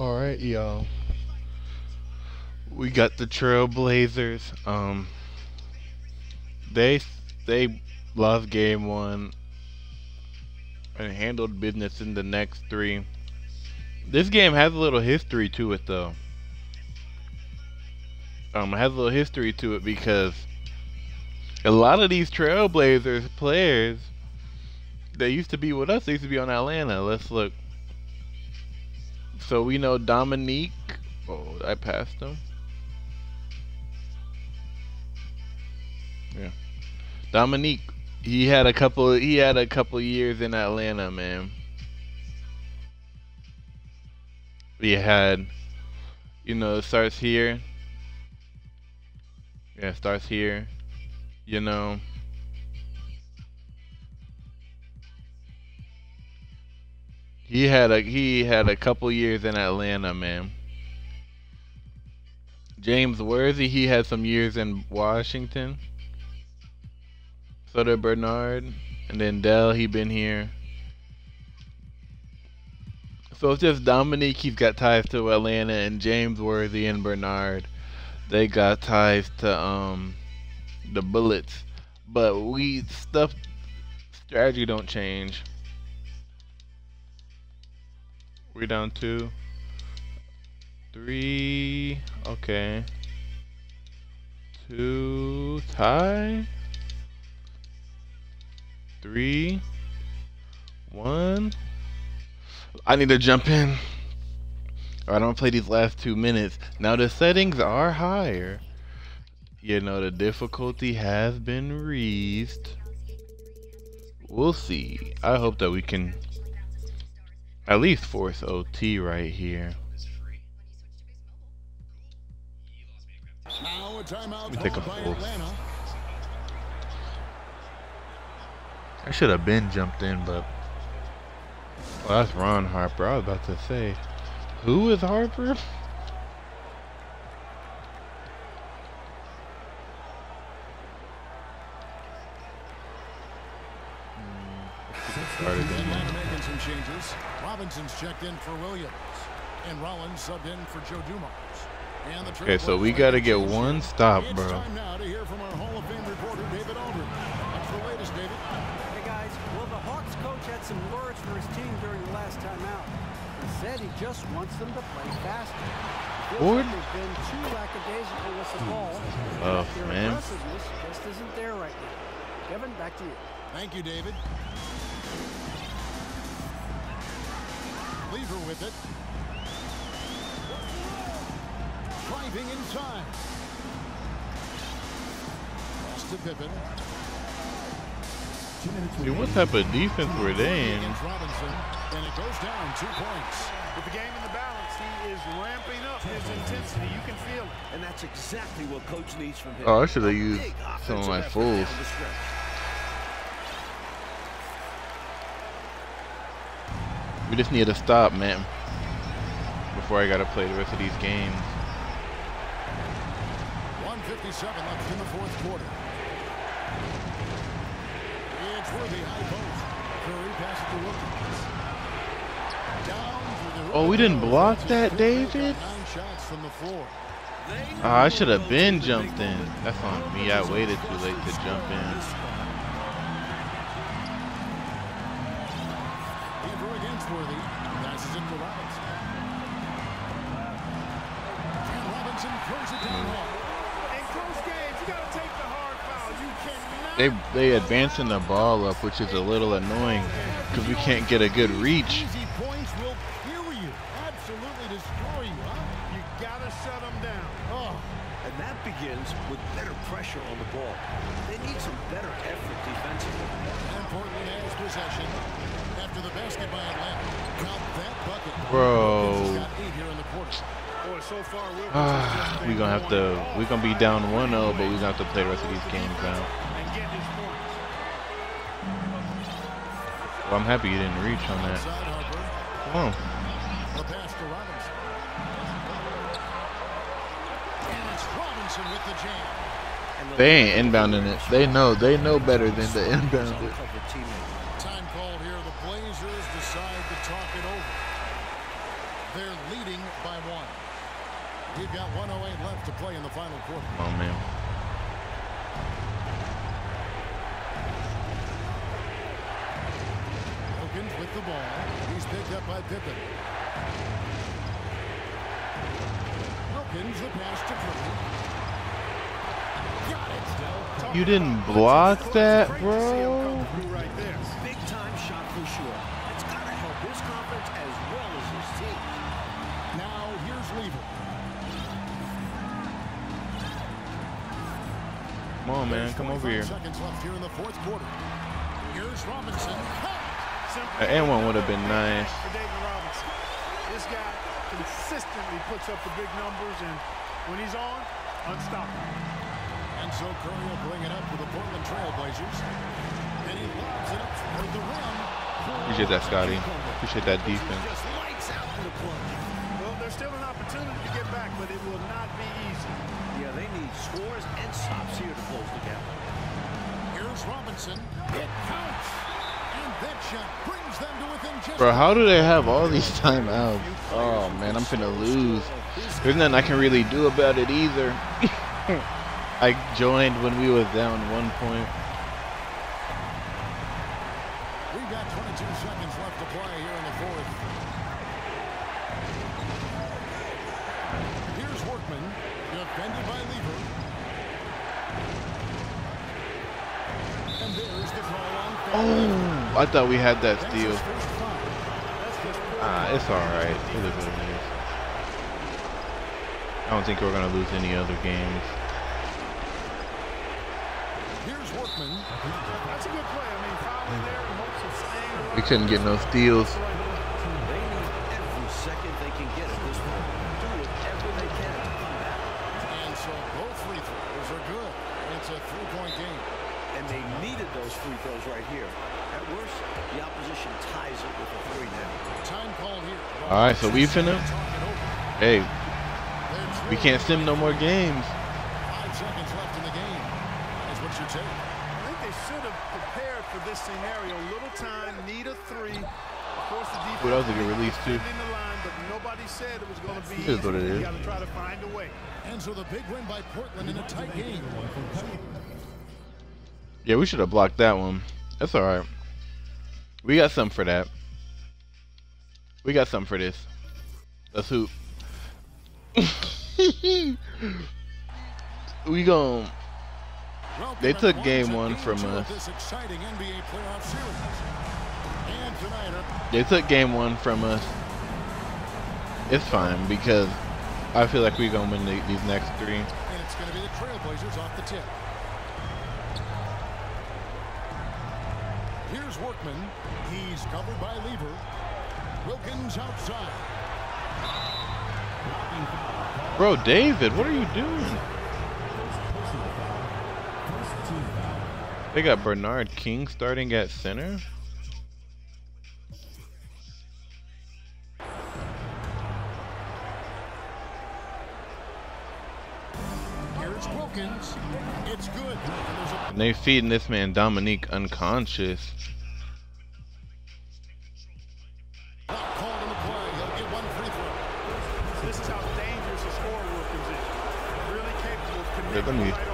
All right, y'all. We got the Trailblazers. Um, they they lost game one and handled business in the next three. This game has a little history to it, though. Um, it has a little history to it because a lot of these Trailblazers players, they used to be with us. They used to be on Atlanta. Let's look. So we know Dominique. Oh, I passed him. Yeah, Dominique. He had a couple. He had a couple years in Atlanta, man. He had, you know, it starts here. Yeah, it starts here. You know. He had a he had a couple years in Atlanta, man. James Worthy, he had some years in Washington. So did Bernard, and then Dell, he been here. So it's just Dominique, he's got ties to Atlanta, and James Worthy and Bernard, they got ties to um the Bullets. But we stuff strategy don't change. We're down two. Three. Okay. Two. Tie. Three. One. I need to jump in. I don't play these last two minutes. Now the settings are higher. You know, the difficulty has been raised. We'll see. I hope that we can at least force OT right here. Let take a full. I should have been jumped in, but well, that's Ron Harper. I was about to say, who is Harper? Hmm. Started some changes. Robinson's checked in for Williams, and Rollins subbed in for Joe Dumars. And the Okay, so we got to get one stop, It's bro. time now to hear from our Hall of Fame reporter, David Aldridge. What's the latest, David? Hey guys, well the Hawks coach had some words for his team during the last time out. He said he just wants them to play faster. Feels Ford? like they've been too lackadaisical with the ball. Hmm. Oh, man. just isn't there right now. Kevin, back to you. Thank you, David. Lever with it. Driving inside. Pass to Pippen. Dude, what type of defense were they in? Robinson, and it goes down two points. With the game in the balance, he is ramping up his intensity. You can feel it. And that's exactly what coach needs from him. Oh, I should have used some of my effort fools. down the stretch. We just need to stop, man. Before I gotta play the rest of these games. 157 left in the fourth quarter. It's Worthy high post. Curry passes to Wilkins. Down Oh, we didn't block that, David? Nine shots from the floor. Oh, I should have been jumped in. That's on me. I waited too late to jump in. They they advancing the ball up, which is a little annoying because we can't get a good reach. Easy points will kill you. Absolutely destroy you, huh? You got to shut them down. Oh, And that begins with better pressure on the ball. They need some better effort defensively. and Portland has possession after the basket by Atlanta. Count that bucket. Bro. Wilkins got eight here in the quarter. Boy, so far, Wilkins has Ah, just we been gonna have to we gonna be down 1-0, but we're gonna have to play the rest of these games now. Well, I'm happy you didn't reach on that. Come on. The pass to Robinson. And it's Robinson with the jam. And the They ain't inbounding it. They know they know better than to inbound it. Time called here. The Blazers decide to talk it over. They're leading by one. We've got 108 left to play in the final quarter. Oh man. Wilkins with the ball. He's picked up by Pippen. Wilkins, the pass to Curry. Got it. You didn't block that, Great to see him bro. come right there. Big time shot for sure. It's got to help his confidence as well as his team. Now here's Lever. Come on, man. Come over here. Seconds left here in the fourth quarter. Here's Robinson. Simple An and one would have been nice. for David Robinson. This guy consistently puts up the big numbers, and when he's on, unstoppable. And so Curry will bring it up for the Portland Trailblazers. And he lobs it up toward the rim. Appreciate that, Scottie. Appreciate that defense. Just lights out to the plunge. Well, there's still an opportunity to get back, but it will not be easy. Yeah, they need scores and stops here to close the gap. Here's Robinson. It counts. Bro, how do they have all these timeouts? Oh man, I'm finna lose. There's nothing I can really do about it either. I joined when we was down one point. We've got 22 seconds left to play here in the fourth. Here's Workman, defended by Lever. And there's the call on foul. Oh, I thought we had that steal. his first foul. That's just poor Ah, it's alright. It is what it is. I don't think we're gonna lose any other games. Here's Workman. That's a good play. I mean, fouling there in hopes of staying away. We couldn't get no steals. Every second they can get at this point. Do whatever they can to come back. And so both free throws are good. It's a three-point game. And they needed those free throws right here. At worst, the opposition ties it with a three now. Time called here. All right, so we finna. Talk it. Hey, we can't sim no more games. Five seconds left in the game. Is what you take. I think they should have prepared for this scenario. Little time, need a three. Of course, the defense Well, that was a good release, too. defending the line, but nobody said it was going to be It is easy. what it You got to try to find a way. And so the big win by Portland in a tight game. Yeah, we should have blocked that one. That's all right. We got something for that. We got something for this. Let's hoop. we gon' They took game one from us. They took game one from us. It's fine because I feel like we're gonna win the, these next three. and it's to be the Trailblazers off the tip. Workman. He's covered by Lever. Wilkins outside. Bro, David, what are you doing? They got Bernard King starting at center. Here's Wilkins. It's good. And And they feeding this man Dominique unconscious. Capable of let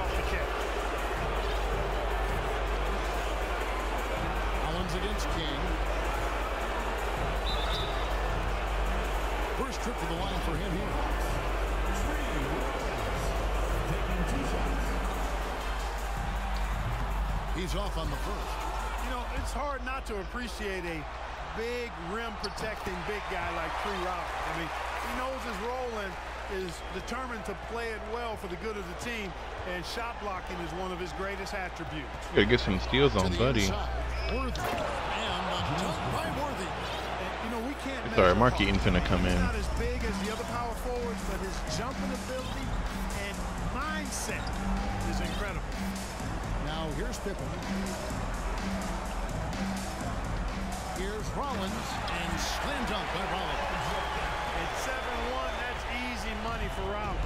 determined to play it well for the good of the team. And shot blocking is one of his greatest attributes. Gotta get some steals on, buddy. inside. Worthy. And the dunk by Worthy. You know, we can't. It's measure Mark Eaton's gonna come He's in. not as big as the other power forwards, but his jumping ability and mindset is incredible. Now here's Pippen. Here's Rollins and slam dunk by Rollins. At 7-1, that's easy money for Rollins.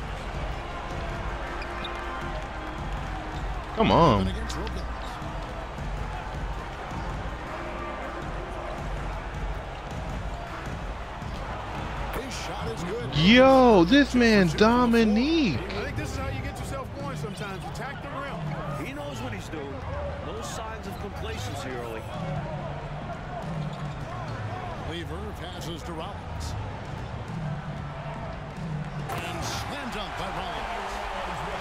Come on. against Wilkins. shot is good. Yo, this man Dominique. I think this is how you get yourself going sometimes. Attack the rim. He knows what he's doing. No signs of complacency early. Lever passes to Rollins. And slam dunk by Rollins.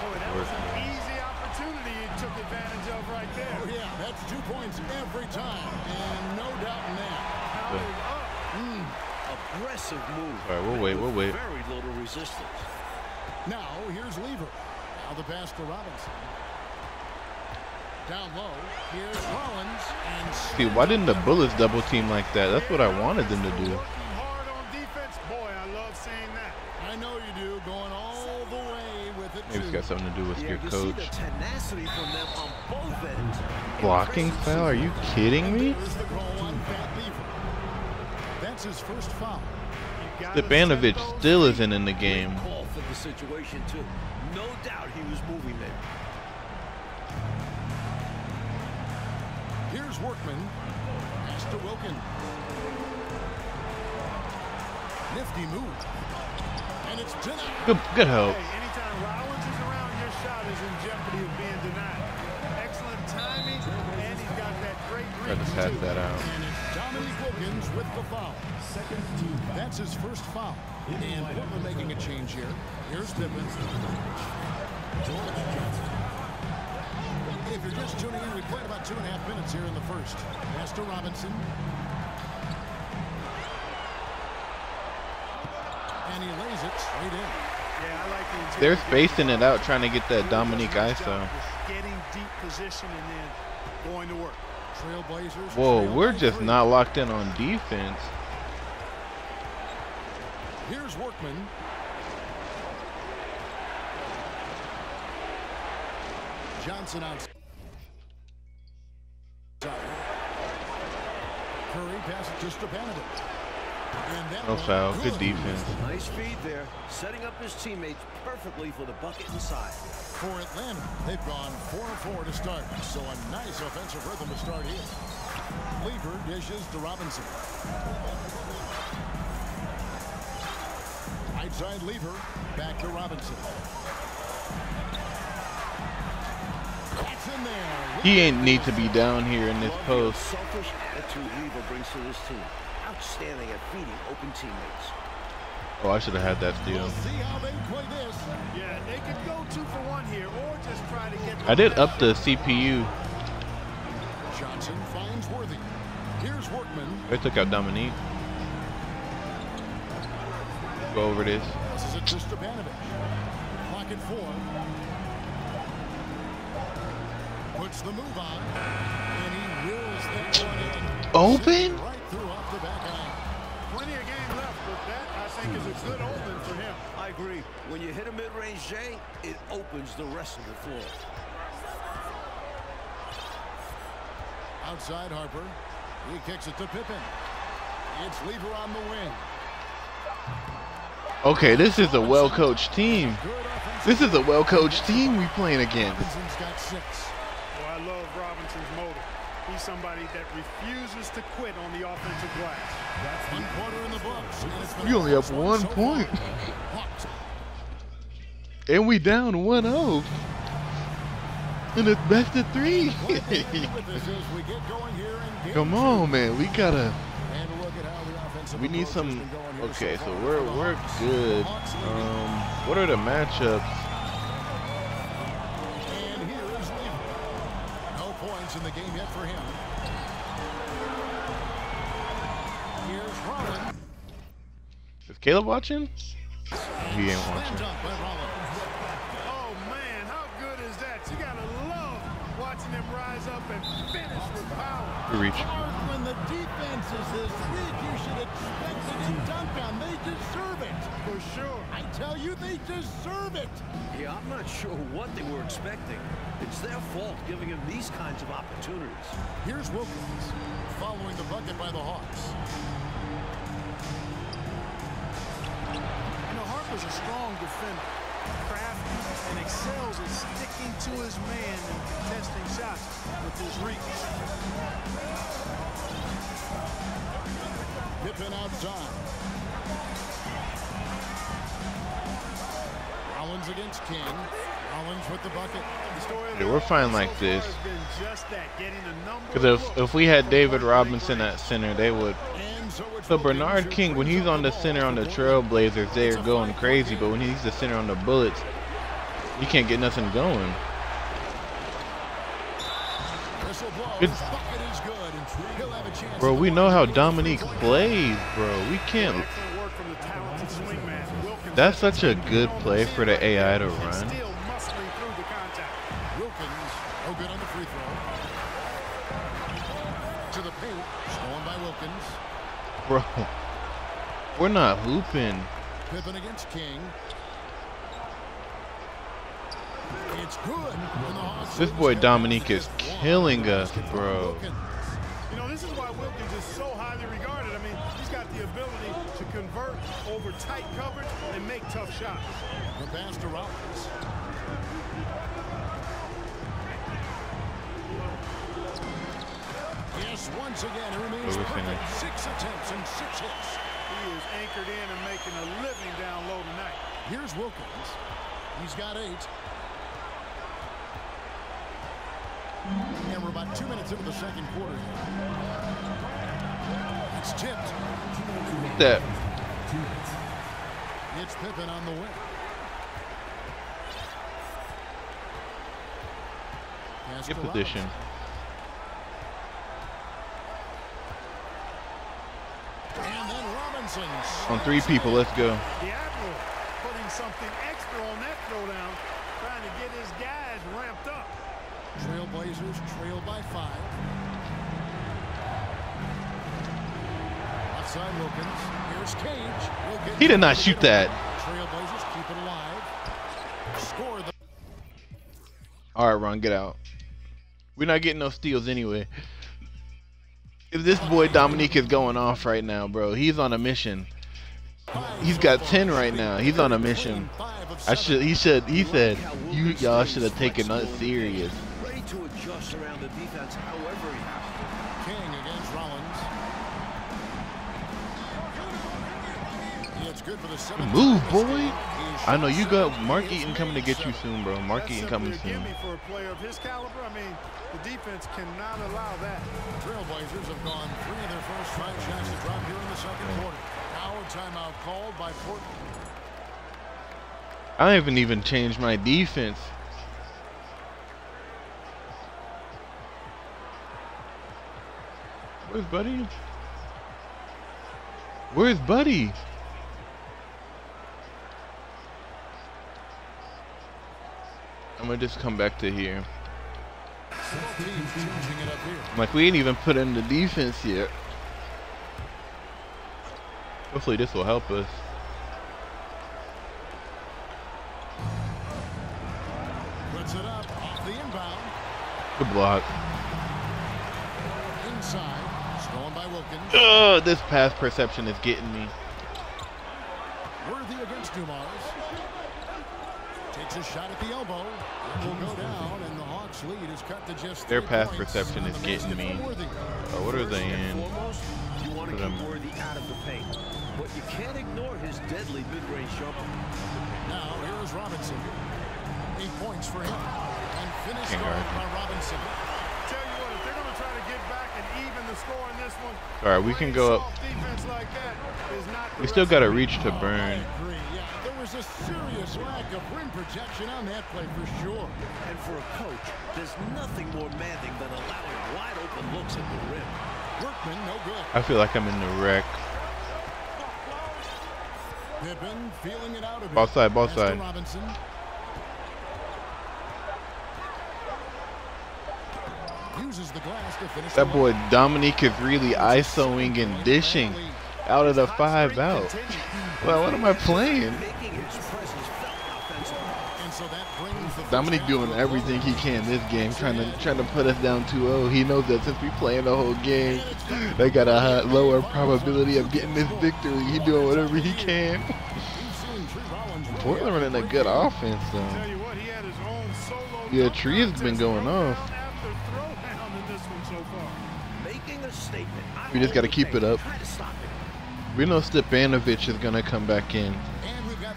Boy, that was an easy opportunity he took advantage of right there. Oh, yeah, that's two points every time. And no doubt in that. Powered up. Mm. Aggressive move. All right, we'll wait, we'll wait. Very little resistance. Now, here's Lever. Now the pass to Robinson. Down low, here's Rollins. And See, why didn't the Bullets double team like that? That's what I wanted them to do. Working hard on defense. Boy, I love seeing that. I know you do, going all the way with it, Maybe it's too. Got something to do with Yeah, your you coach. see the from them on both ends. Blocking foul? Are you kidding me? There's the call on Fat Lever. That's his first foul. You gotta Stepanovic set those still isn't in the game. For the situation too. No doubt he was moving there. Here's Workman. Pass to Wilkin. Nifty move. And it's. Good, good help. Is in jeopardy of being denied. Excellent timing, and he's got that great Tried to reach, pass that out. And it's Dominique Wilkins with the foul. Second team. That's his first foul. And Portland making a change here. Here's Pippen. If you're just tuning in, we played about two and a half minutes here in the first. Pass to Robinson. And he lays it straight in. They're spacing it out, trying to get that Dominique ISO. Whoa, we're just not locked in on defense. Here's Workman. Johnson outside. Curry passes to Stepanovic. And No foul. Good defense. Nice feed there, setting up his teammates perfectly for the bucket inside. For Atlanta, they've gone 4-4 to start. So a nice offensive rhythm to start here. Lever dishes to Robinson. Right side Lever. Back to Robinson. That's in there. He ain't need to be down here in this Love the post. Selfish attitude Lever brings to this team. Outstanding at feeding open teammates. Oh, I should have had that steal. We'll see how they play this. Yeah, they could go two for one here or just try to get I did up the CPU. Johnson finds Worthy. Here's Workman. They took out Dominique. Go over this. This is it to Stepanovic. Clock at four. Puts the move on. And he wills that one in. Open? That I think is a good omen for him. I agree. When you hit a mid-range J, it opens the rest of the floor. Outside Harper. He kicks it to Pippen. It's Lever on the wing. Okay, this is a well-coached team. This is a well-coached team we playing against. Robinson's got six. Well, I love Robinson's motive. He's somebody that refuses to quit on the offensive glass. One quarter in the books. and We only have one so point. And we down 1-0. In the best of three. with this as we get going here Come on, man. We gotta. And a look at how the offensive We need some. been going here Okay, so so we're we're good. Um, what are the matchups? The game yet for him. Here's Rollins. Is Caleb watching? He ain't watching. dunk. Oh man, how good is that? You gotta love watching him rise up and finish with power. Good reach. Hard when the defense is this weak. You should expect it to dunk on. They deserve it. For sure. I tell you, they deserve it. Yeah, I'm not sure what they were expecting. It's their fault giving him these kinds of opportunities. Here's Wilkins following the bucket by the Hawks. You know, Harper's a strong defender, crafty, and excels at sticking to his man and contesting shots with his reach. Pippen outside. Against King. Rollins with the bucket. The Yeah, we're fine like this. has been just that, getting a number Because if if we had David Robinson at center, they would. So it's Bernard King, when he's on the center on the. Trailblazers, they're going crazy. But when he's the center on the Bullets, he can't get nothing going. Whistle blows. Good. Bucket is good. He'll have a chance Bro, we know how Dominique plays, bro. We can't. That's such a good play for the AI to run. Still muscling through the contact. Wilkins, no good on the free throw. To the paint, stolen by Wilkins. Bro, we're not hooping. Pippen against King. It's good. And the Hawks This boy Dominique is killing us, bro. You know, this is why Wilkins is so highly regarded. I mean, he's got the ability convert over tight coverage and make tough shots. The pass to Rollins. Yes, once again, it remains perfect. Six attempts and six hits. He is anchored in and making a living down low tonight. Here's Wilkins. He's got eight. And we're about two minutes into the second quarter. It's tipped. That It's Pippen on the wing. Pass get position. And then Robinson. On three people, let's go. The Admiral putting something extra on that throwdown, trying to get his guys ramped up. Trailblazers trail by five. Outside Wilkins. Here's Cage. Wilkins. He did not shoot that. Trailblazers keep it alive. All right, Ron, get out. We're not getting no steals anyway. If this boy Dominique is going off right now, bro, he's on a mission. He's got 10 right now. He's on a mission. I should. He should. He said, "You y'all should have taken us serious." Ready to adjust around the defense however he has to. King against Move, time this boy. game. He I know you got. Mark Eaton coming to get you soon, bro. Mark Eaton coming a soon. gimme for a player of his caliber. I mean, the defense cannot allow that. Trailblazers have gone three of their first five shots to drop here in the second quarter. Now a timeout called by Portland. I haven't even changed my defense. Where's Buddy? Where's Buddy? I'm gonna just come back to here. Both teams changing it up here. I'm like, we ain't even put in the defense yet. Hopefully this will help us. Puts it up off the inbound. Good block. Inside. Stolen by Wilkins. Ugh, this pass perception is getting me. Worthy against Dumars. Takes a shot at the elbow. It will go down, and the Hawks lead is cut to just Their three pass points perception is getting me. Oh, uh, what are they in? You want to keep Worthy out of the paint, but you can't ignore his deadly mid-range jumper. Now, here is Robinson. Eight points for him. And finished Can't off by Robinson. Tell you what, if they're going to try to get back and even the score in this one, All right, we can go up. like that is not We still got to recipe. reach to I burn. Agree. Was a serious lack of rim protection on that play for sure. And for a coach, there's nothing more demanding than allowing wide open looks at the rim. Workman, no good. I feel like I'm in the wreck. Pippen feeling it out a bit. Ball side, ball side. Robinson. Uses the glass to finish That boy line. Dominique is really ISOing and dishing out of the five out. Well, what am I playing? Making his presence felt offensively. And so that half doing everything he can this game, trying to trying to put us down 2-0. He knows that since we playing the whole game, they got a high, lower probability of getting this victory. He doing whatever he can. Portland running a good offense though. Yeah, Tree has been going off. We just gotta keep it up. To. We know Stepanovic is gonna come back in.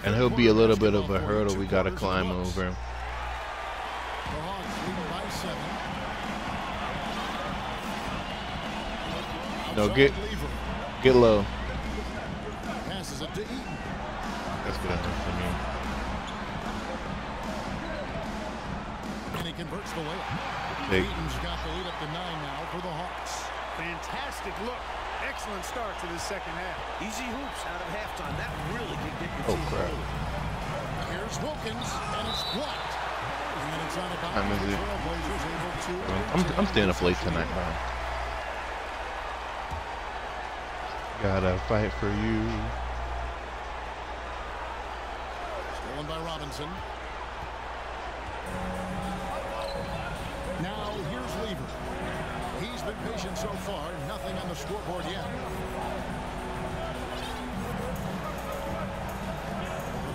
And he'll be a little bit of a hurdle we gotta climb over. No, get- Get low. Passes it to Eaton. That's good enough for me. And he converts the layup. Take. Eaton's got the lead up to nine now for the Hawks. Fantastic look. Excellent start to the second half. Easy hoops out of halftime. That really can get your Oh, team crap. Here's Wilkins, and it's blocked. And it's on a. Time is The it? Trailblazers able I'm, I'm staying up late tonight, man. Gotta fight for you. Stolen by Robinson. Now here's Lever. He's been patient so far. Nothing on the scoreboard yet.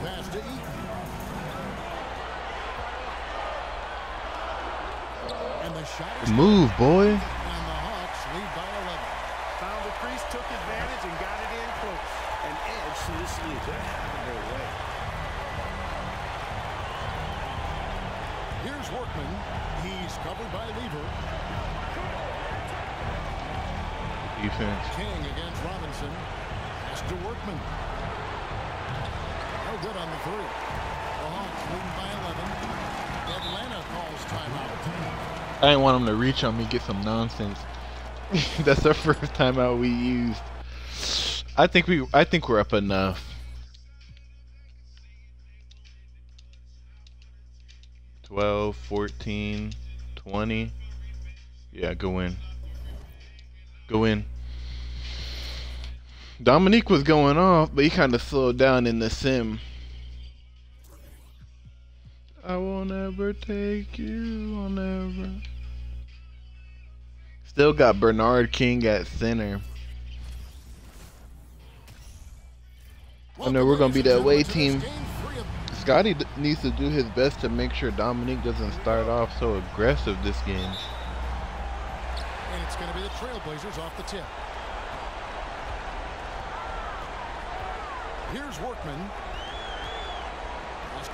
Pass to Eaton. And the shot Move, boy. and the Hawks lead by 11. Found the crease, took advantage, and got it in close. An edge to this lead. They're having their way. Here's Workman. He's covered by Lever. Defense. King against Robinson. Pass to Workman. No good on the three. The Hawks leading by 11. Atlanta calls timeout. I didn't want him to reach on me, get some nonsense. That's our first timeout we used. I think we I think we're up enough. Twelve, fourteen, twenty. Yeah, go in. Go in. Dominique was going off, but he kind of slowed down in the sim. I will never take you, I'll never. Still got Bernard King at center. I know we're gonna be that way team. Scottie needs to do his best to make sure Dominique doesn't start off so aggressive this game. And it's going to be the Trailblazers off the tip. Here's Workman.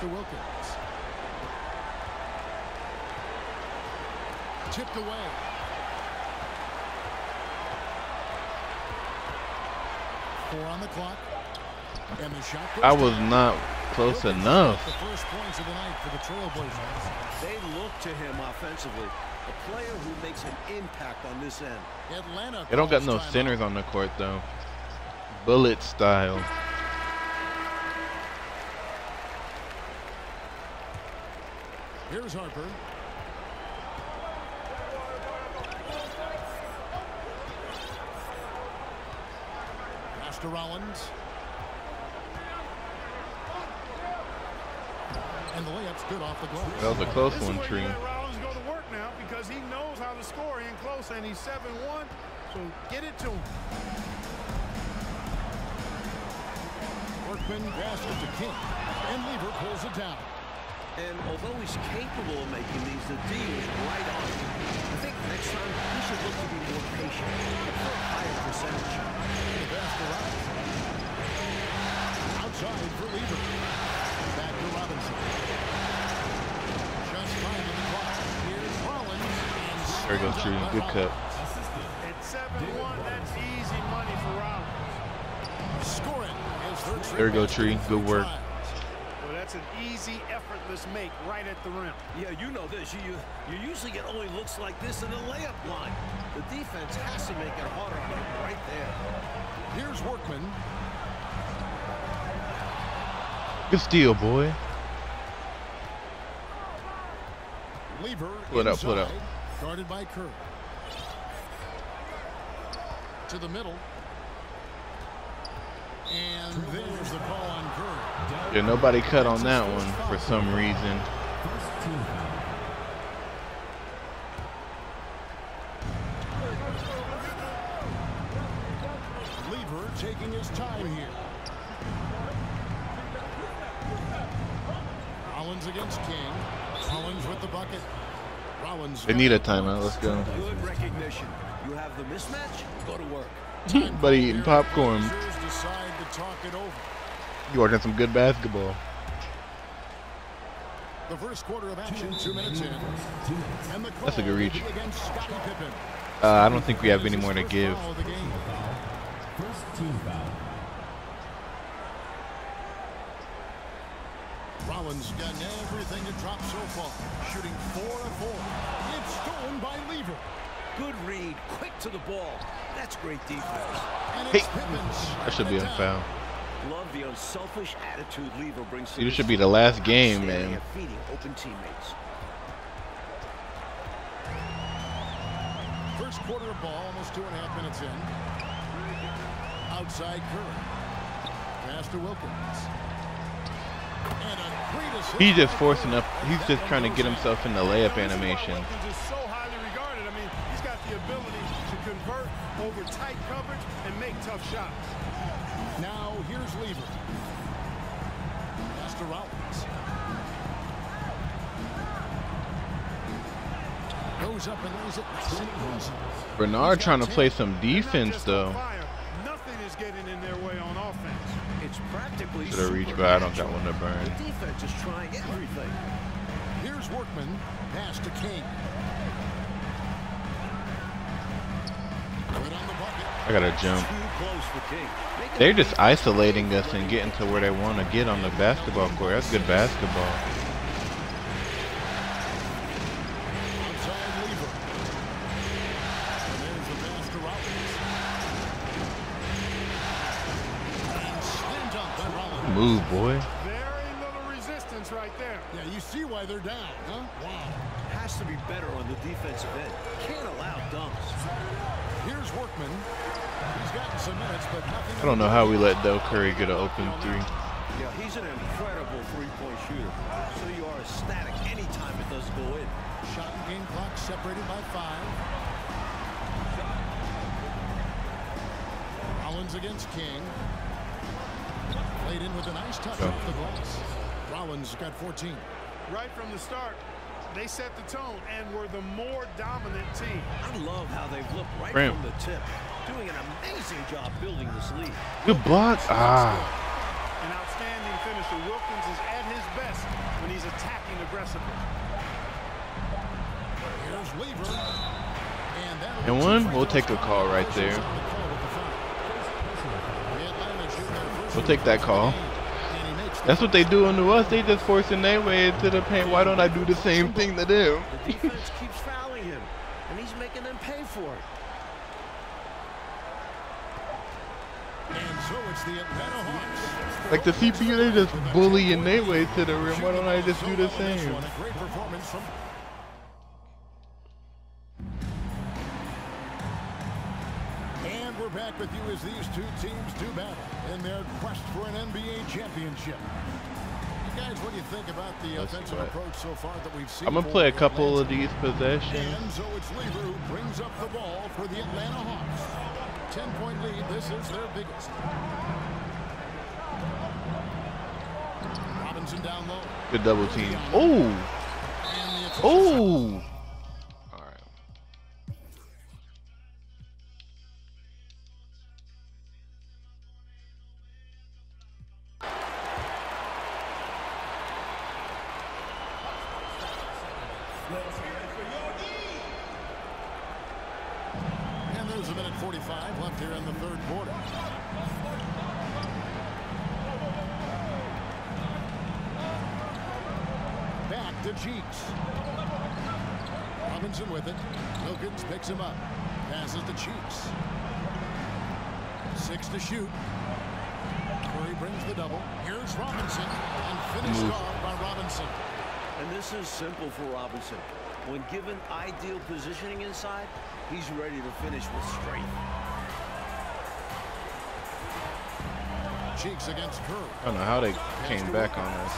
To Wilkins. Tipped away. Four on the clock. And the shot goes I was down. not close Wilkins enough. The first points of the night for the Trailblazers. They look to him offensively. A player who makes an impact on this end. Atlanta. They don't got no timeout. centers on the court though. Bullet style. Here's Harper. Pass to Rollins. And the layup's good off the glass. That was a close This one, where Tree. Rollins go to work now because he knows how to score in close, and he's 7-1. So get it to him. Workman passes to King. And Lever pulls it down. And although he's capable of making these, the D is right on. I think next time he should look to be more patient. For a higher percentage. The pass to Robinson. Outside for Lever. Back to Robinson. Just five the clock. Here's Rollins. There you go, Tree. Good cut. At 7-1, that's easy money for Rollins. Scoring his third There you go, Tree. Good three work. Easy, effortless make right at the rim. Yeah, you know this. You, you you usually get only looks like this in the layup line. The defense has to make it harder on him right there. Here's Workman. Good steal, boy. Lever Pull it up, pull it up. inside, Guarded by Kerr. To the middle. And there's the call on Kerr. Yeah, nobody cut on that one for some reason. Lever taking his time here. Rollins against King. Rollins with the bucket. Rollins. They need a timeout. Let's go. Good recognition. You have the mismatch, go to work. Buddy eating popcorn. Blazers decide to talk it over. You watching some good basketball. The first quarter of action, two minutes in. That's a good reach. against Scottie Pippen. Uh, I don't think we have any more to give. foul of the game. First team foul. Rollins done everything to drop so far. Shooting four of four. It's stolen by Lever. Good read, quick to the ball. That's great defense. And Hey. it's Pippen That should be a foul. Love the unselfish attitude Lever brings to Dude, this should be the last game, man. and feeding open teammates. First quarter of ball, almost two and a half minutes in. Outside Curry. Pass to Wilkins. And a great He's just forcing up. He's just trying to get himself in the layup The reason why animation. The ability to convert over tight coverage and make tough shots. Now here's Lever. Pass to Rollins. Goes up and lays it nice and easy. Bernard trying to play some defense though. on fire. Nothing is getting in their way on offense. It's practically Should have reached, but I don't got one to burn. The defense is trying everything. Here's Workman. Pass to King. I gotta jump. Too close for King. Making They're just isolating us and getting to where they want to get on the basketball court. That's good basketball. Outside Lever. And there's the pass to Rollins. And slam dunk by Rollins. Move, boy. Very little resistance right there. Yeah, you see why they're down, huh? Wow. Has to be better on the defensive end. Can't allow dunks. Here's Workman. He's gotten some minutes, but nothing. I don't know how we let Dell Curry get an open three. Yeah, he's an incredible three-point shooter. So you are ecstatic anytime it does go in. Shot and game clock separated by five. Rollins against King. Played in with a nice touch Go. off the glass. Rollins got 14. Right from the start, they set the tone and were the more dominant team. I love how they've looked right Bram. from the tip. Doing an amazing job building this lead. Good block. Ah. An outstanding finisher. Wilkins is at his best when he's attacking aggressively. Here's Lever. And that'll And one, we'll take a call right there. on the call with the foul. The Atlanta shoot their first We'll take that call. of the game, and he makes the That's what they doing to us. They just forcing their way into the paint. Why don't I do the same thing to them? The defense keeps fouling him, and he's making them pay for it. And so it's the Atlanta Hawks. Like the CPU, they just bullying their way to the rim. Why don't I just do the So well in this same? Back with you as these two teams do battle in their quest for an NBA championship. You guys, what do you think about the Let's offensive approach so far that we've seen? I'm gonna play a couple of these possessions. And so it's Lever who brings up the ball for the Atlanta Hawks. 10-point lead. This is their biggest. Robinson down low. Good double team. Oh, And the official oh. Cheeks. Robinson with it. Wilkins picks him up. Passes to Cheeks. Six to shoot. Curry brings the double. Here's Robinson. And finished Move. off by Robinson. And this is simple for Robinson. When given ideal positioning inside, he's ready to finish with strength. Cheeks against Curry. I don't know how they came back on us.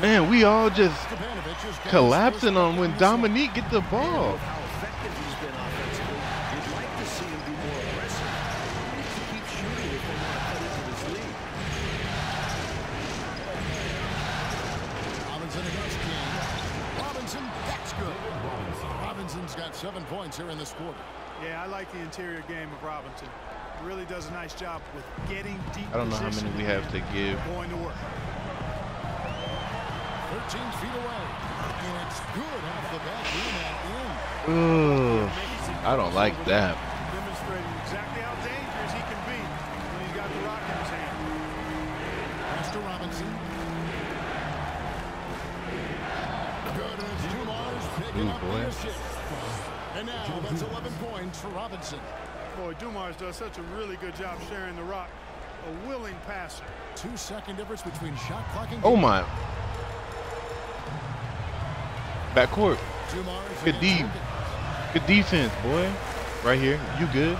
Man, we all just Stepanovic has got his collapsing on when of the. Dominique get the ball. With how effective he's been offensively, you'd like to see him be more aggressive. He needs to keep shooting if they want to cut into this lead. Robinson against King. Robinson, that's good. Robinson's got seven points here in this quarter. Yeah, I like the interior game of Robinson. Really does a nice job with getting deep I don't know how many we have to give. Going to work. 13 feet away. And it's good off the back. Doing that in. Ugh, I don't like that. Demonstrating exactly how dangerous he can be when he's got the rock in his hand. Pass to Robinson. Good. And it's Dumars picking Ooh, up boy. the assist. And now that's 11 points for Robinson. Boy, Dumars does such a really good job sharing the rock. A willing passer. Two second difference between shot clock and Oh my. Backcourt. Dumars Good and D. Good defense, boy. Right here. You good?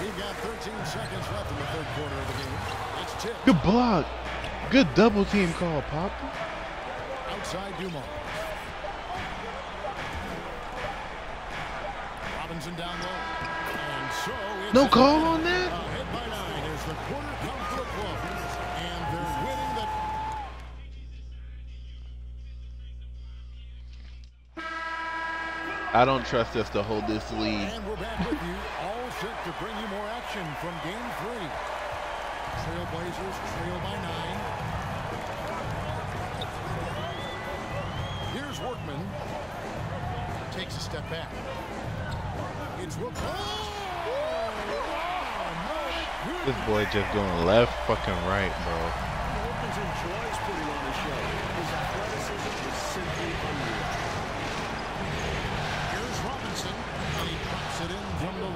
We've got 13 seconds left in the third quarter of the game. It's tip Good block. Good double team call, Pop. outside Dumars. Robinson down low. And so it's No a- call on that? Hit by nine as the quarter comes to a close. And they're winning the I don't trust us to hold this lead. And we're back with you, all set to bring you more action from game three. Trailblazers trail by nine. Here's Workman. Takes a step back. This boy just going left, fucking right, bro.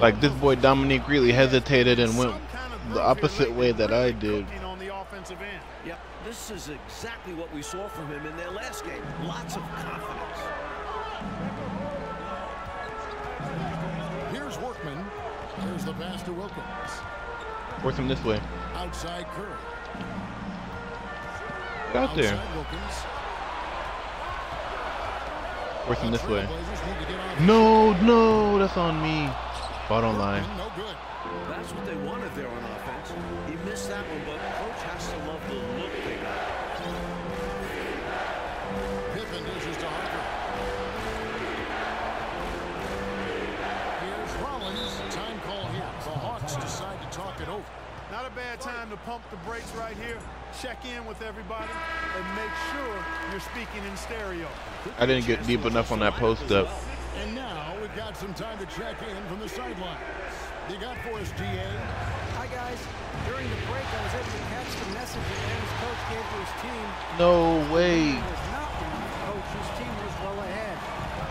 Like this boy Dominique really hesitated and went the opposite way that I did. Yep, this is exactly what we saw from him in their last game. Lots of confidence. Pass to Wilkins. Force him this way. Outside Curry. Get out there. Outside Wilkins. Force him this way. Trailblazers need to get off No, no, that's on me. Bottom on line. No good. That's what they wanted there on offense. He missed that one, but coach has to love the look they got. Bad time to pump the brakes right here. Check in with everybody and make sure you're speaking in stereo. I didn't get deep enough on that post up. And now we've got some time to check in from the sidelines. You got for us, GA. Hi, guys. During the break, I was able to catch the message that Aaron's coach gave to his team. No way. Not coach whose team was well ahead.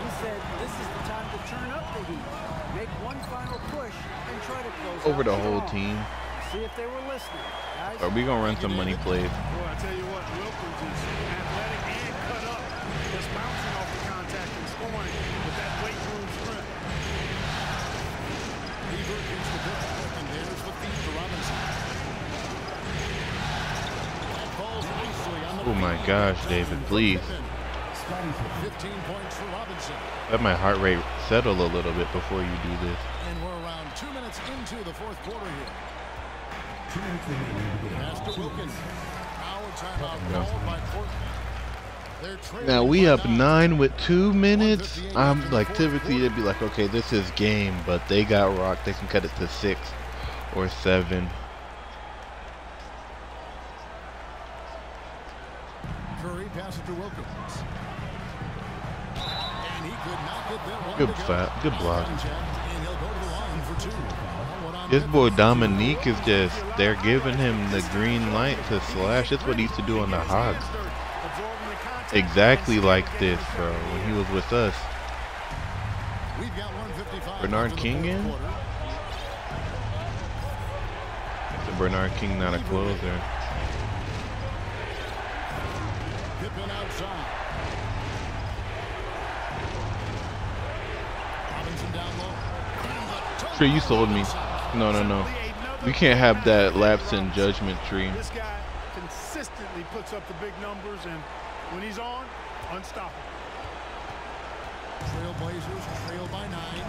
He said this is the time to turn up the heat, make one final push, and try to close Over the whole strong. team. See if they were listening. Guys, Are we gonna run some money plays? Boy, I tell you what, Wilkins is athletic and cut up. Just bouncing off the contact and scoring with that weight room strength. Beaver gets the pick. And there's the feed to Robinson. That falls nicely on the Oh my gosh, David, please. Pippen. Scottie Pippen. 15 points for Robinson. Let my heart rate settle a little bit before you do this. And we're around two minutes into the fourth quarter here. Now a timeout No. called by Portland. They're trailing Now we up nine with two minutes. I'm like typically it'd be like okay this is game, but they got rocked. They can cut it to six or seven. Curry passes to Wilkins. And he could not get that one Good fa- good block. This boy Dominique is just they're giving him the green light to slash. That's what he used to do on the contact Exactly like this, bro. When he was with us. We've got 155 Bernard King in? The Bernard King not a closer. Robinson down low. Sure, you sold me. No, no, no. We can't have that lapse in judgment tree. This guy consistently puts up the big numbers, and when he's on, unstoppable. Trailblazers trail by nine.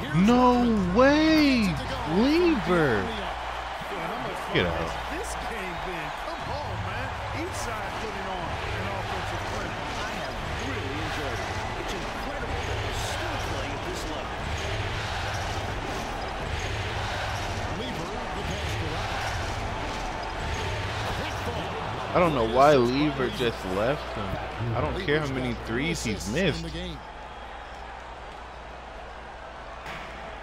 Here's No way! Gets it to go. Lever! Beyond the arc. Man, how much fun Get out. This game been. Come on, man. Each side putting on an offensive clinic. I have really enjoyed it. It's incredible that they're still playing at this level. I don't know why Lever just left him. I don't care how many threes he's missed.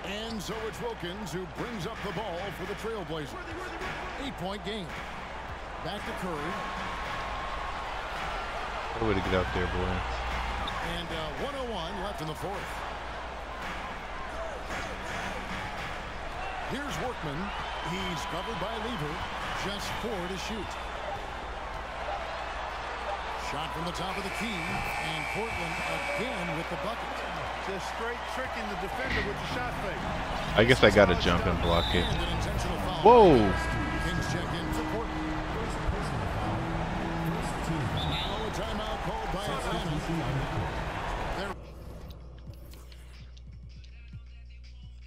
And so it's Wilkins who brings up the ball for the Trailblazers. Eight-point game. Back to Curry. Way to get out there, boy. And uh, 101 left in the fourth. Here's Workman. He's covered by Lever. Just four to shoot. Shot from the top of the key. And Portland again with the bucket. Just straight tricking the defender with the shot fake. I guess I gotta jump and block it. And an intentional foul. Whoa! Kings check in for Portland. Now a timeout called by Atlanta.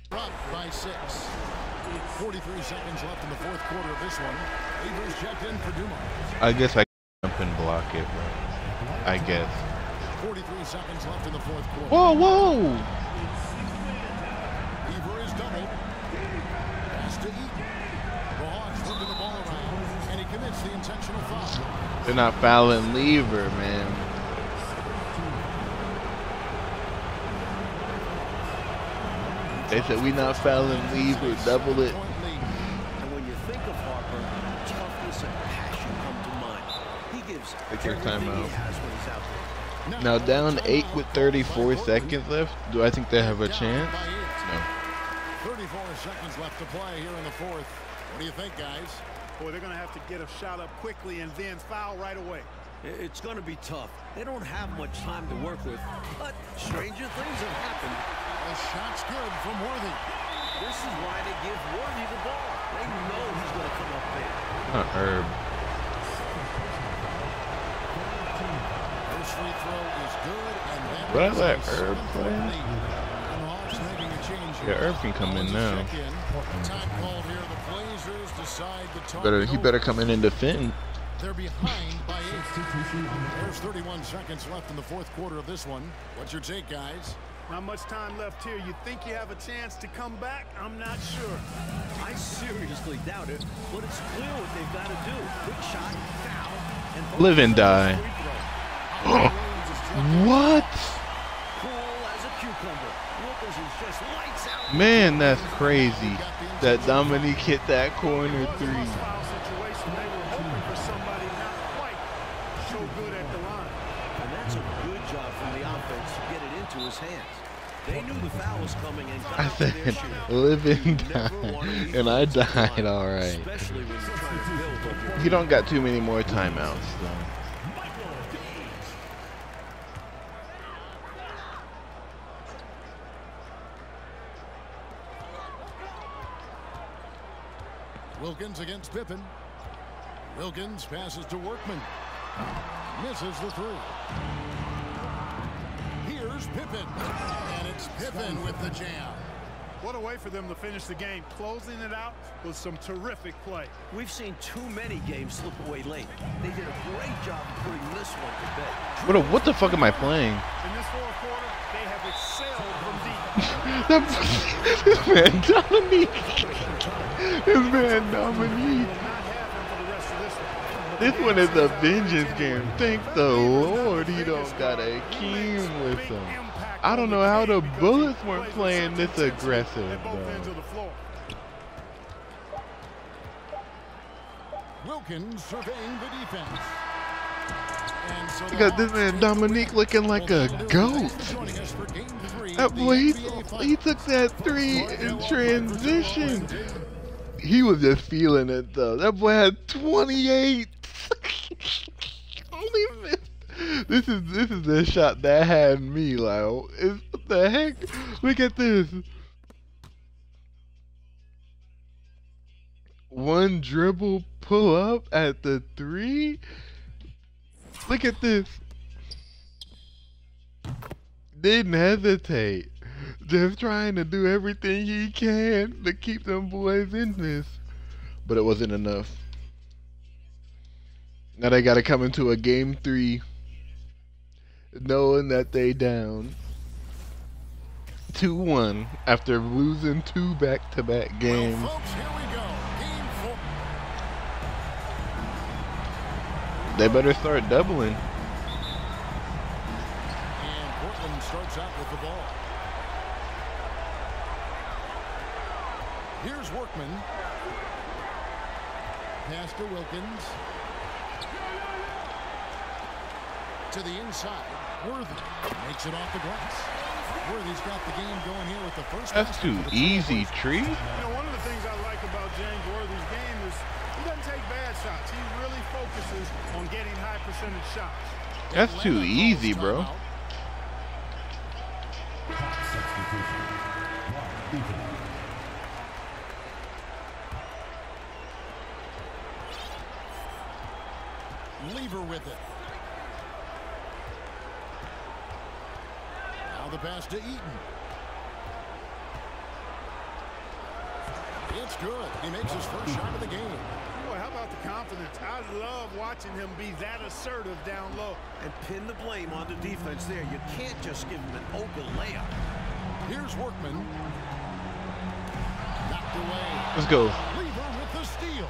They're up by six. 43 seconds left in the fourth quarter of this one. Lever's checked in for Dumont. I guess I can jump and block it, but I guess. 43 seconds left in the fourth quarter. Whoa, whoa! Lever is doubled. Pass to Eaton. The Hawks the ball around, and he commits the intentional foul. They're not fouling Lever, man. They said we not fouling Lever, double it. Point lead. And when you think of Harper, toughness and passion come to mind. He gives Take your everything time he out. has when he's out there. Now down eight with 34 seconds left. Do I think they have a chance? No. 34 seconds left to play here in the fourth. What do you think, guys? Boy, they're going to have to get a shot up quickly and then foul right away. It's going to be tough. They don't have much time to work with, but stranger things have happened. The shot's good from Worthy. This is why they give Worthy the ball. They know he's going to come up big. Not Herb. Free throw is good, and that I is let Herb seven-point play? lead. And the Hawks making a change here. Yeah, Herb can come in now. check in. Time called here. The Blazers decide to talk Better he better come in and defend. They're behind by eight. There's 31 seconds left in the fourth quarter of this one. What's your take, guys? Not much time left here. You think you have a chance to come back? I'm not sure. I seriously doubt it, but it's clear what they've got to do. Quick shot, foul, and Live and sides die. What? Cool as a cucumber. Wilkins is just lights out. Man, that's crazy. That Dominique hit that corner It was a three. foul situation. They were hoping for somebody not quite so good at the line. And that's a good job from the offense to get it into his hands. They knew the foul was coming and got I out to their said, shooter. live and You never die. wanna leave And the I lead behind, died alright. Especially when you're trying to build on your He don't got too many more timeouts, though. Wilkins against Pippen. Wilkins passes to Workman. Misses the three. Here's Pippen. And it's Pippen with the jam. What a way for them to finish the game. Closing it out with some terrific play. We've seen too many games slip away late. They did a great job of putting this one to bed. What, a, what the fuck am I playing? In this fourth quarter, they have excelled from deep. That- this man Dominique. This man Dominique. Will not have him for the rest of this one. Is a vengeance game. Thank the Lord he don't got a Keem with him. I don't know how the Bullets weren't playing this aggressive, At both though. of the floor. Wilkins surveying the defense. And so the Look at this man Dominique looking like a you goat. for joining us for game three That boy, he, he took that three in transition. He was just feeling it though. That boy had 28. Only. This is this is the shot that had me like, oh, is, what the heck? Look at this. One dribble pull up at the three. Look at this. Didn't hesitate. Just trying to do everything he can to keep them boys in this. But it wasn't enough. Now they gotta come into a game three knowing that they down 2-1 after losing two back-to-back games. Well, folks, here we go. Game. They better start doubling. And Portland starts out with the ball. Here's Pass to Wilkins. To the inside. Worthy makes it off the glass. Worthy's got the game going here with the first That's too easy, Tree. You know, one of the things I like about James Worthy's game is he doesn't take bad shots. He really focuses on getting high percentage shots. That's too Atlanta calls easy, bro. timeout. Lever with it. Now the pass to Eaton. It's good. He makes his first shot of the game. Boy, how about the confidence? I love watching him be that assertive down low. And pin the blame on the defense there. You can't just give him an open layup. Here's Workman. Knocked away. Let's go. Lever with the steal.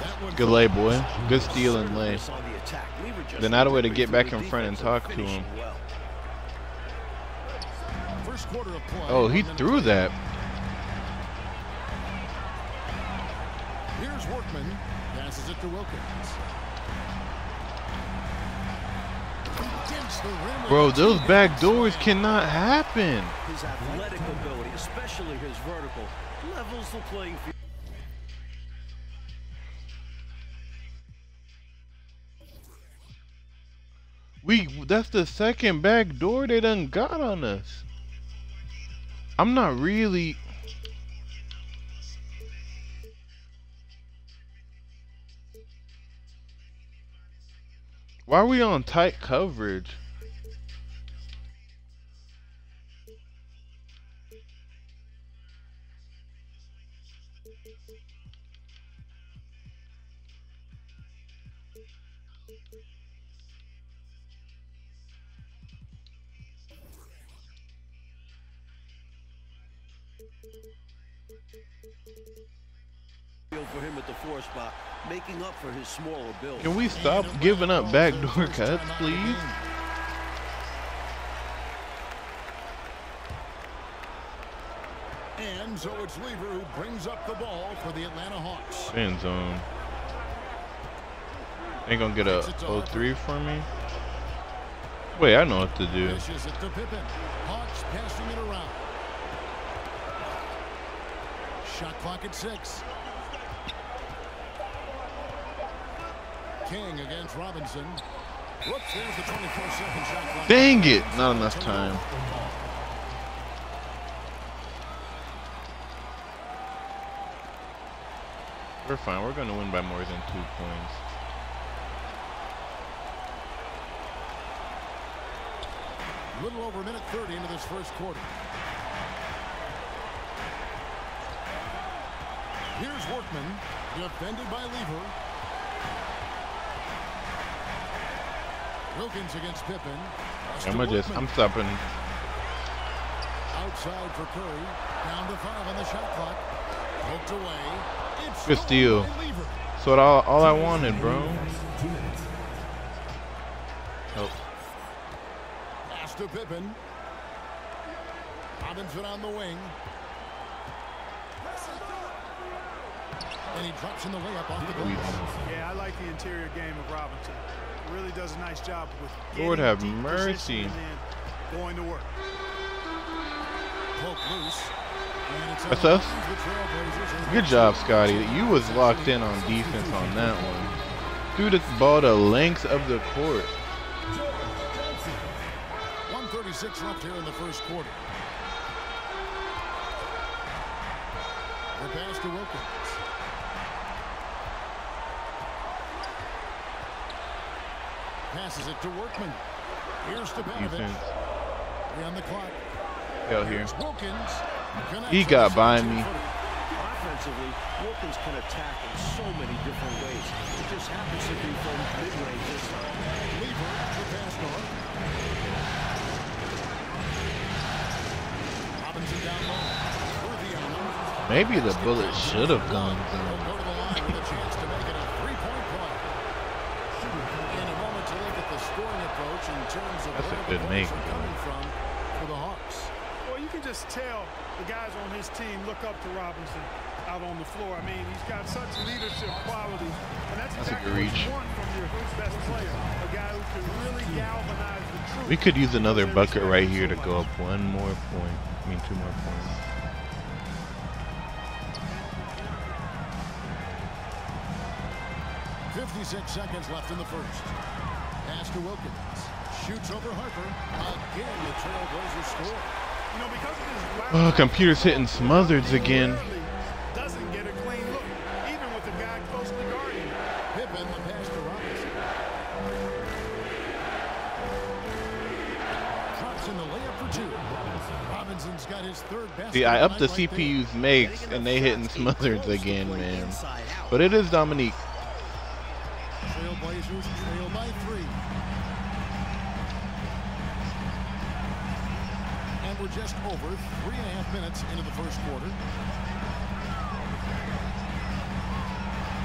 That one Good lay, boy. Good steal and lay. Assertiveness on the attack. Lever just Then out of way to get back in front and talk to him. well. First quarter of play. Oh, he threw that. Here's Workman. Passes it to Wilkins. Against the rim with Bro, those back doors cannot happen. His athletic ability, especially his vertical, levels the playing field. That's the second back door they done got on us. I'm not really Why are we on tight coverage? For him at the four spot, making up for his smaller build. Can we stop giving up backdoor cuts, please? And so it's Lever who brings up the ball for the Atlanta Hawks. End zone. Ain't gonna get a 03 for me. Wait, I know what to do. Dishes it to Pippen. Hawks passing it around. Shot clock at six. King against Robinson. Whoops, there's the 24-second shot clock. Dang it! Not enough time. We're fine. We're gonna win by more than two points. Little over a minute 30 into this first quarter. Here's Workman, defended by Lever. Wilkins against Pippen. I'm gonna just. I'm stopping. Outside for Curry. Down to five on the shot clock. Poked away. It's Good steal. So all, all I wanted, bro. Help. Pass to Pippen. Robinson on the wing. And he drops in the way up off the glass. Yeah, I like the interior game of Robinson. Really does a nice job with Lord have deep mercy. and then going to work. Poke loose. That's us. bounds. The Trailblazers are Good job, Scottie. You was locked in on defense on that one. Threw the ball the length of the court. 136 left here in the first quarter. The pass to Wilkins. Passes it to Workman. Here's to Benovich. On the clock. Hell here. Wilkins. He got by me. Offensively, Wilkins can attack in so many different ways. It just happens to be from mid-range this time. Lever, the pass north. Robinson down low. Worthy on him. Maybe the bullet should have gone through. go to the line with a chance to make it a three-point play. approach in terms of That's a good the make, are coming from for the Hawks. Well, you can just tell the guys on his team look up to Robinson out on the floor. I mean, he's got such leadership qualities, and that's, That's a exactly what reach. you want from your best player, a guy who can really galvanize the troops. We could use another bucket right here to go up one more point. I mean, two more points. Fifty-six seconds left in the first. Pass to Wilkins. Shoots over Harper. Again, the Trailblazers score. You know, because of his Oh, computer's hitting Smothers again. Doesn't get a clean look, even with the guy closely guarding. Pippen, the pass to Robinson. Drops in the layup for two. Robinson's got his third basket. See, I of upped the the night there. CPU's makes, and they hitting Smothers again, man. But it is Dominique. Trailblazers trail by just over three and a half minutes into the first quarter.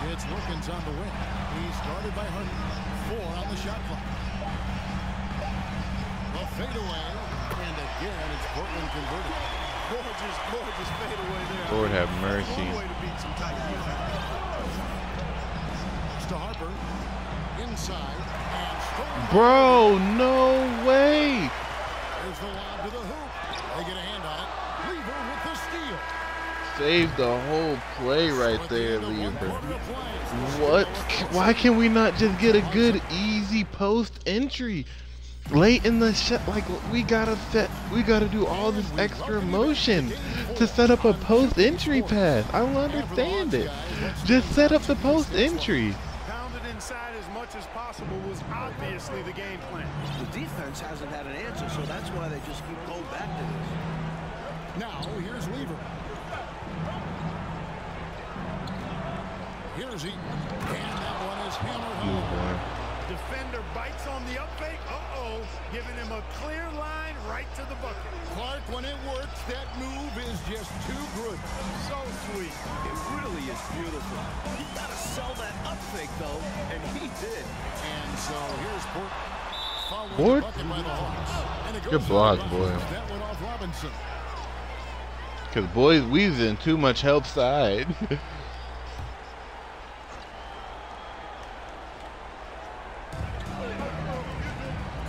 It's Wilkins on the wing. He's guarded by Harden. Four on the shot clock. The fadeaway. And again, it's Portland converted. Gorgeous, gorgeous fadeaway there. Lord have mercy. way to beat some tight. To Harper. Inside. And stolen. Bro, no way. There's the lob to the hoop. They get a hand on it. Lever with the steal. Saved the whole play right there, end of one Lever. quarter of play. What? Why can we not just get a good, easy post entry? Late in the shot, like we gotta set, we gotta do all this extra motion to set up a post entry pass. I don't understand it. Just set up the post entry. Pounded inside as much as possible was obviously the game plan. The defense hasn't had an answer, so that's why they just keep going back to this. Now, here's Lever. Here's Eaton. And that one is hammered home. Defender bites on the up fake. Uh-oh. Giving him a clear line right to the bucket. Clark, when it works, that move is just too good. So sweet. It really is beautiful. You gotta sell that up fake though, and he did. And so here's Port. Following the Port? bucket by the Hawks. And it Good block, boy. That went off Robinson. Cause boys, we's in too much help side.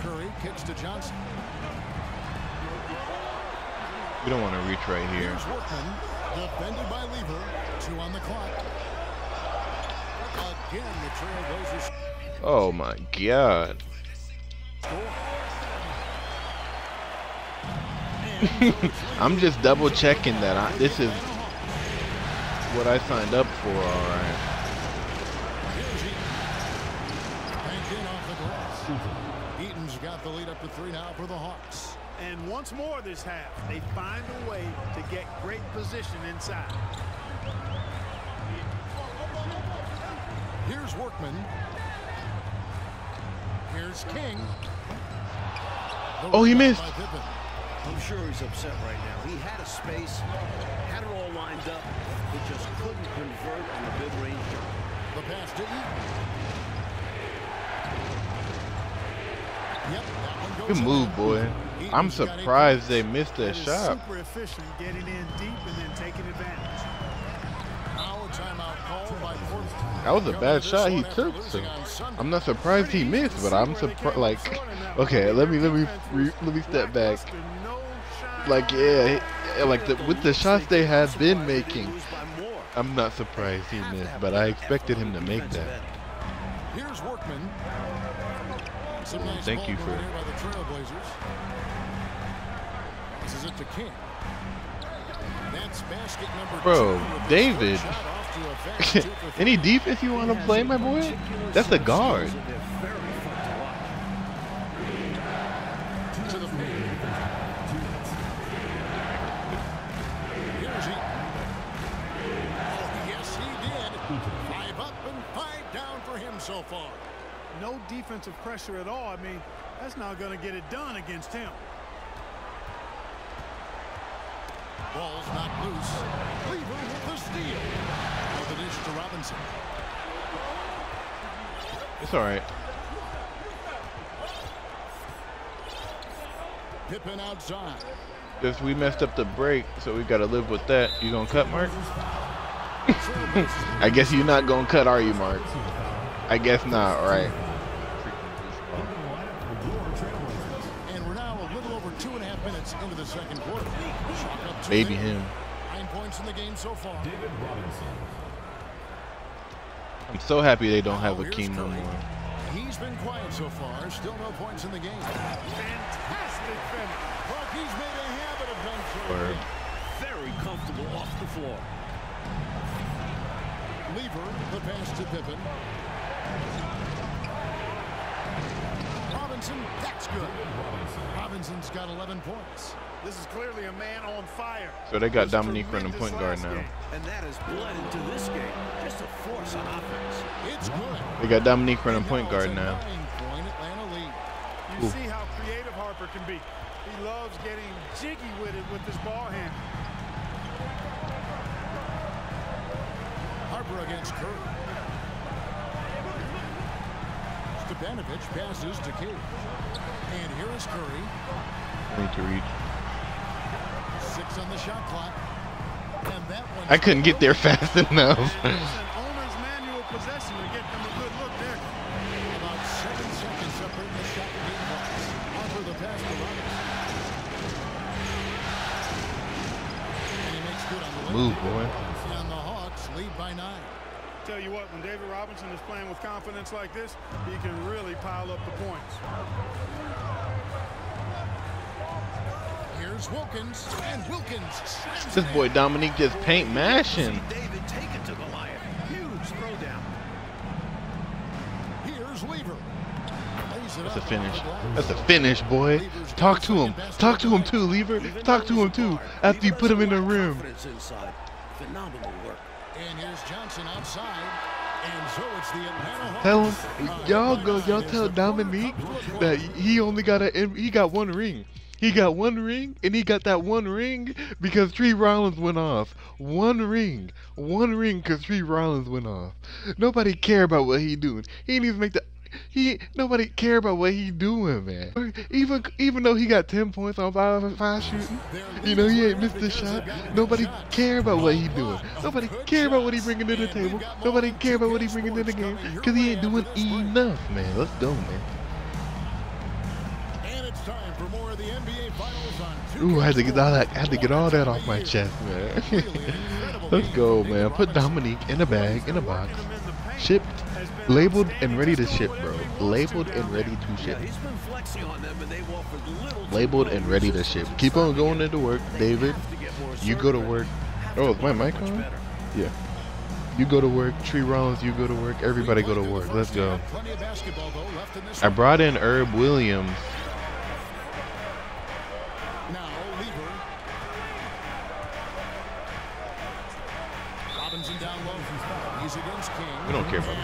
Curry kicks to Johnson. we don't want to reach right here. Workman. Defended by Lever. Two on the clock. Again, the Trailblazers Oh my god. score. I'm just double checking that I, this is what I signed up for. All right. Here's Eaton. Banked in off the glass. Eaton's got the lead up to three now for the Hawks. And once more this half, they find a way to get great position inside. Here's Workman. Here's King. The Oh, he missed. By Pippen. I'm sure he's upset right now. He had a space, had it all lined up, but just couldn't convert on the mid-range jump. The pass to Eaton. Yep, that one goes Good move, boy. I'm Eaton's got eight surprised they missed that That is shot. super efficient getting in deep and then taking advantage. Now a timeout called by That was a bad shot he one took. So losing on Sunday. I'm not surprised he missed, but I'm surprised. Like, okay, let me let me re- let me step back. Like, yeah, like the with the shots they have been making, Lose by more. I'm not surprised he missed, but I expected him to make that. Here's Workman. Thank you for- here by the Trailblazers. Passes it to King. That's basket number Bro, two with his David. third shot off to a fast two for Any three. defense you want to play, my boy? That's a guard. Far. No defensive pressure at all. I mean, that's not going to get it done against him. Ball's not loose. Cleaver with the steal. With the dish to Robinson. It's all right. Pippen outside. Just we messed up the break, so we gotta live with that. You gonna cut, Mark? I guess you're not gonna cut, are you, Mark? I guess not, right? And we're now a little over two and a half minutes into the second quarter. Chalk up two Baby him. Nine points in the game so far. David Robinson. I'm so happy they don't have Now here's Akeem no more. He's been quiet so far. Still no points in the game. Fantastic finish. Clark, he's made a habit of dunk Word. Very comfortable off the floor. Lever, the pass to Pippen. Robinson, that's good. Robinson's got 11 points. This is clearly a man on fire. So they got Dominique running point guard now. game. And that has bled into this game. Just a force on offense. It's good. They got Dominique running point guard now. nine-point Atlanta lead. You Ooh. see how creative Harper can be. He loves getting jiggy with it with his ball hand. Harper against Curry. Stepanovich passes to Cage. And here is Curry. Need to reach. Six on the shot clock. And that one. I couldn't get there fast enough. And it's an owner's manual possession to get them a good look there. About seven seconds separating the shot and game clocks. Harper the pass to Robinson. And he makes good on the Move, boy. And the Hawks lead by nine. Tell you what, when David Robinson is playing with confidence like this, he can really pile up the points. Here's Wilkins. And Wilkins This boy. Dominique just paint mashing. David take it to Goliath. Huge throwdown. Here's Lever. Lays it That's a finish. the. That's a finish, boy. Talk to him. Talk to him too, Lever. Talk to him too. After you put him in the a lot of rim. Phenomenal work. And here's Johnson outside. And so it's the Atlanta Hawks. Tell him, y'all go, y'all tell Dominique to that he only got a, he got one ring. He got one ring, and he got that one ring because Tree Rollins went off. One ring, one ring because Tree Rollins went off. Nobody care about what he doing. He didn't even make the. He nobody care about what he doing, man. Even even though he got ten points on five five shooting, you know he ain't missed a shot. Nobody care about what he doing. Nobody care about what he bringing to the table. Nobody care about what he bringing to the game because he ain't doing enough, man. Let's go, man. And it's time for more of the NBA Finals on Ooh, I had to get all that. I had to get all that off my chest, man. Let's go, man. Put Dominique in a bag, in a box, shipped, labeled, and ready to ship, bro. Labeled and ready to ship. Labeled and ready to ship. Keep on going into work, David. You go to work. Oh, is my mic on? Yeah. You go to work. Tree Rollins, you go to work. Everybody go to work. Let's go. I brought in Herb Williams. We don't care about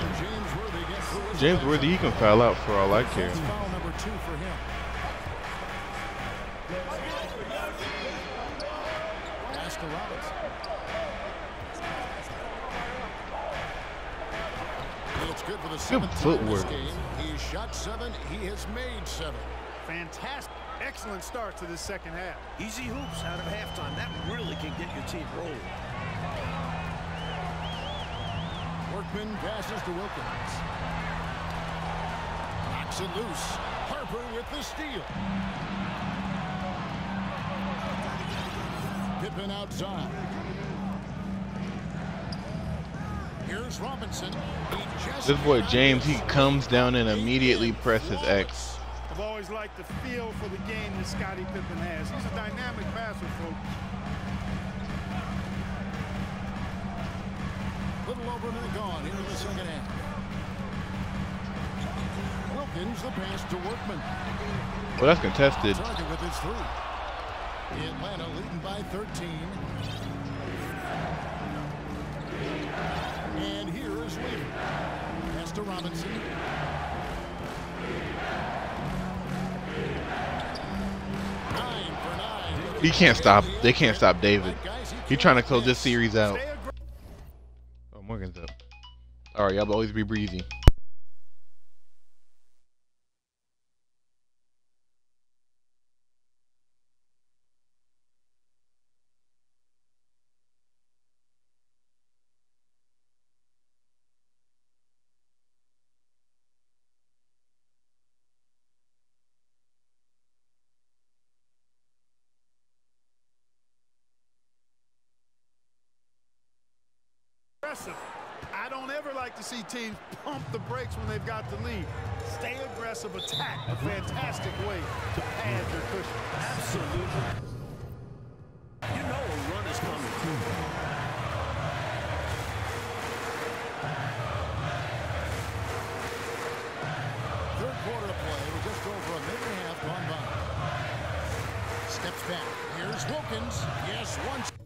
James. Worthy, he can foul out for all I care. That's foul number two for him. Pass to Robinson. And it's good for the seventh time in this footwork. game. He's shot seven. He has made seven. Fantastic. Excellent start to this second half. Easy hoops out of halftime. That really can get your team rolling. Workman passes to Wilkins. Knocks it loose. Harper with the steal. Pippen outside. Here's Robinson. He just This boy James, he comes down and immediately presses X. I've always liked the feel for the game that Scottie Pippen has. He's a dynamic passer, folks. Little over a minute gone here in the second half. The pass to Workman. Well, that's contested. Target with his three. Atlanta leading by 13. And here is. Pass to Robinson. Nine. He can't stop. They can't stop David. He's trying to close this series out. Oh, Morgan's up. All right, y'all always be breezy. aggressive. I don't ever like to see teams pump the brakes when they've got the lead. Stay aggressive, attack. A fantastic way to pad their cushion. Absolutely. You know a run is coming. Third quarter play with just over a minute and a half gone by. Steps back. Here's Wilkins. Yes, once.